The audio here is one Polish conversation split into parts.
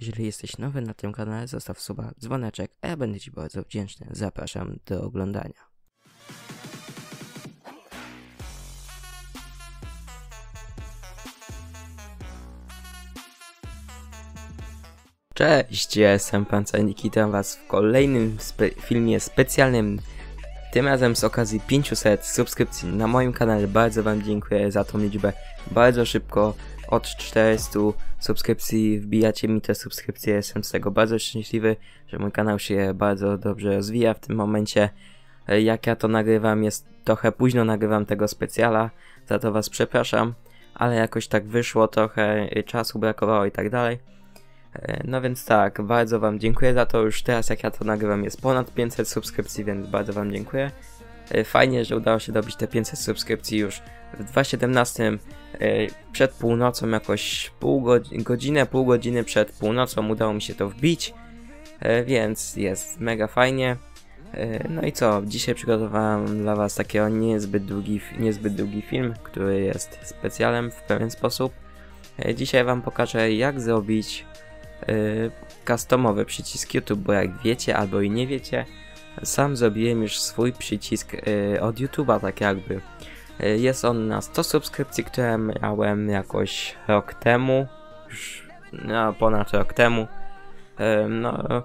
Jeżeli jesteś nowy na tym kanale, zostaw suba, dzwoneczek, a ja będę Ci bardzo wdzięczny. Zapraszam do oglądania. Cześć, ja jestem Pan Canik i witam Was w kolejnym spe filmie specjalnym. Tym razem z okazji 500 subskrypcji na moim kanale. Bardzo Wam dziękuję za tą liczbę. Bardzo szybko od 400 subskrypcji wbijacie mi te subskrypcje. Jestem z tego bardzo szczęśliwy, że mój kanał się bardzo dobrze rozwija w tym momencie. Jak ja to nagrywam, jest trochę późno nagrywam tego specjala, za to Was przepraszam, ale jakoś tak wyszło, trochę czasu brakowało i tak dalej. E, No więc tak, bardzo Wam dziękuję za to. Już teraz, jak ja to nagrywam, jest ponad 500 subskrypcji, więc bardzo Wam dziękuję. E, Fajnie, że udało się dobić te 500 subskrypcji już w 2017 e, przed północą, jakoś pół godzi- godzinę, pół godziny przed północą udało mi się to wbić, E, więc jest mega fajnie. No i co, dzisiaj przygotowałem dla Was takiego niezbyt długi, niezbyt długi film, który jest specjalem w pewien sposób. Dzisiaj Wam pokażę, jak zrobić customowy przycisk YouTube, bo jak wiecie albo i nie wiecie, sam zrobiłem już swój przycisk yy, od YouTube'a, tak jakby. Yy, jest on na 100 subskrypcji, które miałem jakoś rok temu, już no, ponad rok temu. Yy, no,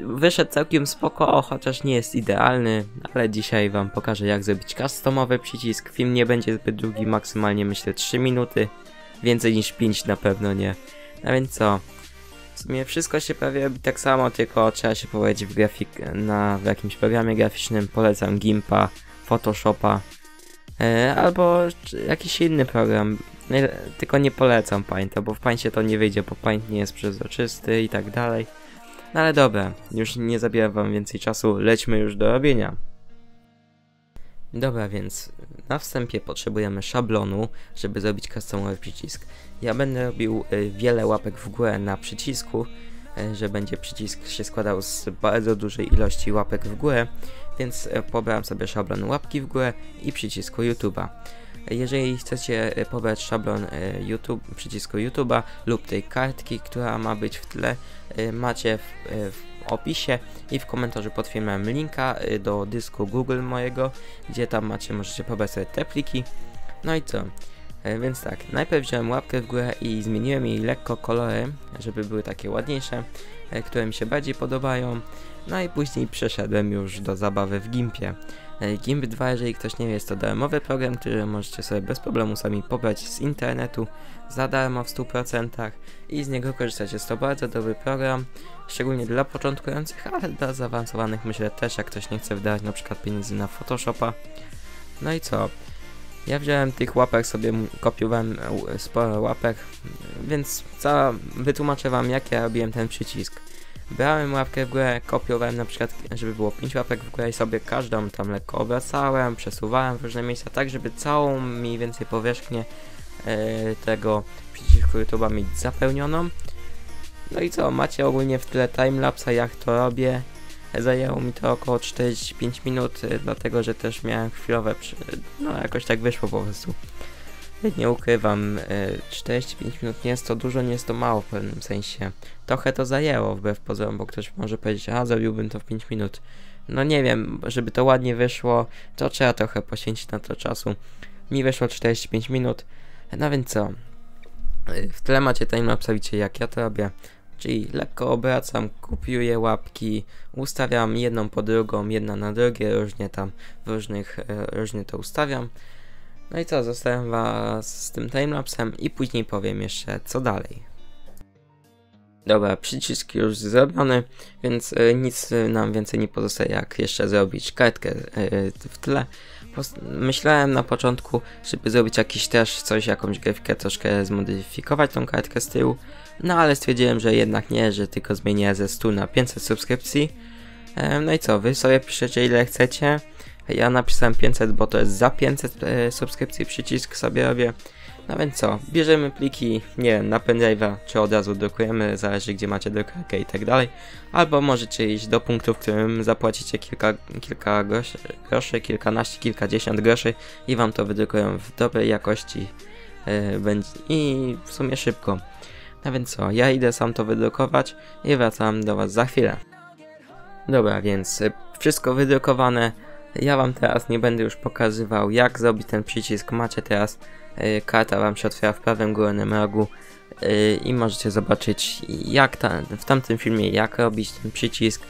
wyszedł całkiem spoko, chociaż nie jest idealny, ale dzisiaj wam pokażę jak zrobić customowy przycisk. Film nie będzie zbyt długi, maksymalnie myślę 3 minuty, więcej niż 5 na pewno nie. A więc co? W sumie wszystko się prawie robi tak samo, tylko trzeba się powiedzieć w grafik na w jakimś programie graficznym. Polecam Gimpa, Photoshopa e, albo jakiś inny program. Tylko nie polecam Painta, bo w Paincie to nie wyjdzie, bo Paint nie jest przezroczysty i tak dalej. No ale dobra, już nie zabieram wam więcej czasu, lećmy już do robienia. Dobra, więc na wstępie potrzebujemy szablonu, żeby zrobić customowy przycisk. Ja będę robił y, wiele łapek w górę na przycisku, y, że będzie przycisk się składał z bardzo dużej ilości łapek w górę, więc y, pobrałem sobie szablon łapki w górę i przycisku YouTube'a. Jeżeli chcecie pobrać szablon YouTube, przycisku YouTube'a lub tej kartki, która ma być w tle, macie w, w opisie i w komentarzu pod filmem linka y, do dysku Google mojego, gdzie tam macie, możecie pobrać sobie te pliki. No i co? E, Więc tak, najpierw wziąłem łapkę w górę i zmieniłem jej lekko kolory, żeby były takie ładniejsze, e, które mi się bardziej podobają. No i później przeszedłem już do zabawy w Gimpie. E, Gimp 2, jeżeli ktoś nie wie, jest to darmowy program, który możecie sobie bez problemu sami pobrać z internetu za darmo w 100% i z niego korzystać. Jest to bardzo dobry program, szczególnie dla początkujących, ale dla zaawansowanych myślę też, jak ktoś nie chce wydawać na przykład pieniędzy na Photoshopa. No i co? Ja wziąłem tych łapek sobie, kopiowałem e, sporo łapek, więc co, wytłumaczę wam jak ja robiłem ten przycisk. Brałem łapkę w górę, kopiowałem na przykład, żeby było 5 łapek w górę i sobie każdą tam lekko obracałem, przesuwałem w różne miejsca, tak żeby całą mniej więcej powierzchnię e, tego przycisku YouTube'a mieć zapełnioną. No i co, macie ogólnie w tyle timelapsa jak to robię. Zajęło mi to około 45 minut, y, dlatego że też miałem chwilowe, przy... no jakoś tak wyszło po prostu. Nie ukrywam, y, 45 minut nie jest to dużo, nie jest to mało w pewnym sensie. Trochę to zajęło wbrew pozorom, bo ktoś może powiedzieć, a zrobiłbym to w 5 minut. No nie wiem, żeby to ładnie wyszło, to trzeba trochę poświęcić na to czasu. Mi wyszło 45 minut, no więc co? Y, W tle macie timelapsa, widzicie jak ja to robię. Czyli lekko obracam, kopiuję łapki, ustawiam jedną po drugą, jedna na drugie, różnie tam w różnych, e, różnie to ustawiam. No i co, zostawiam was z tym timelapsem i później powiem jeszcze co dalej. Dobra, przycisk już zrobiony, więc e, nic nam więcej nie pozostaje jak jeszcze zrobić kartkę e, w tle. Myślałem na początku, żeby zrobić jakiś też coś, jakąś grafikę, troszkę zmodyfikować tą kartkę z tyłu, no ale stwierdziłem, że jednak nie, że tylko zmienię ze 100 na 500 subskrypcji. E, No i co, wy sobie piszecie ile chcecie. Ja napisałem 500, bo to jest za 500 e, subskrypcji przycisk sobie robię. No więc co, bierzemy pliki, nie wiem, na pendrive'a, czy od razu drukujemy, zależy gdzie macie drukarkę i tak dalej. Albo możecie iść do punktu, w którym zapłacicie kilka, kilka groszy, groszy, kilkanaście, kilkadziesiąt groszy i wam to wydrukują w dobrej jakości. e, będzie, I w sumie szybko. No więc co, ja idę sam to wydrukować i wracam do was za chwilę. Dobra, więc wszystko wydrukowane. Ja wam teraz nie będę już pokazywał jak zrobić ten przycisk. Macie teraz, y, karta wam się otwiera w prawym górnym rogu y, i możecie zobaczyć jak ta, w tamtym filmie jak robić ten przycisk.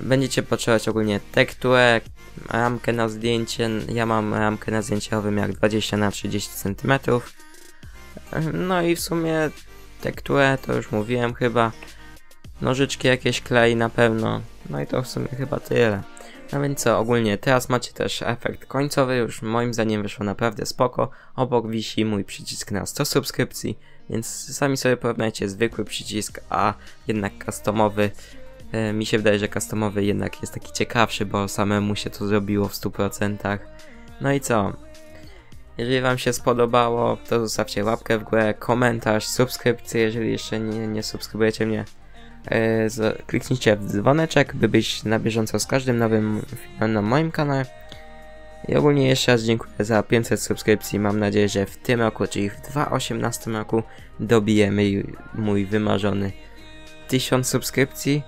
Będziecie potrzebować ogólnie tekturę, ramkę na zdjęcie. Ja mam ramkę na zdjęcie o wymiar 20 na 30 cm. No i w sumie tekturę to już mówiłem chyba. Nożyczki jakieś klei na pewno. No i to w sumie chyba tyle. No więc co, ogólnie teraz macie też efekt końcowy, już moim zdaniem wyszło naprawdę spoko. Obok wisi mój przycisk na 100 subskrypcji, więc sami sobie porównajcie zwykły przycisk, a jednak customowy. E, mi się wydaje, że customowy jednak jest taki ciekawszy, bo samemu się to zrobiło w 100%. No i co? Jeżeli wam się spodobało, to zostawcie łapkę w górę, komentarz, subskrypcję, jeżeli jeszcze nie, nie subskrybujecie mnie. E, kliknijcie w dzwoneczek, by być na bieżąco z każdym nowym filmem na moim kanale. I ogólnie jeszcze raz dziękuję za 500 subskrypcji. Mam nadzieję, że w tym roku, czyli w 2018 roku dobijemy mój wymarzony 1000 subskrypcji.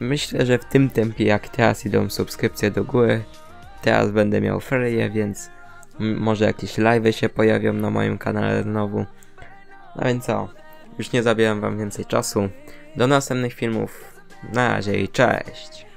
Myślę, że w tym tempie jak teraz idą subskrypcje do góry, teraz będę miał ferie, więc może jakieś live'y się pojawią na moim kanale znowu. No więc co, już nie zabieram wam więcej czasu. Do następnych filmów. Na razie i cześć.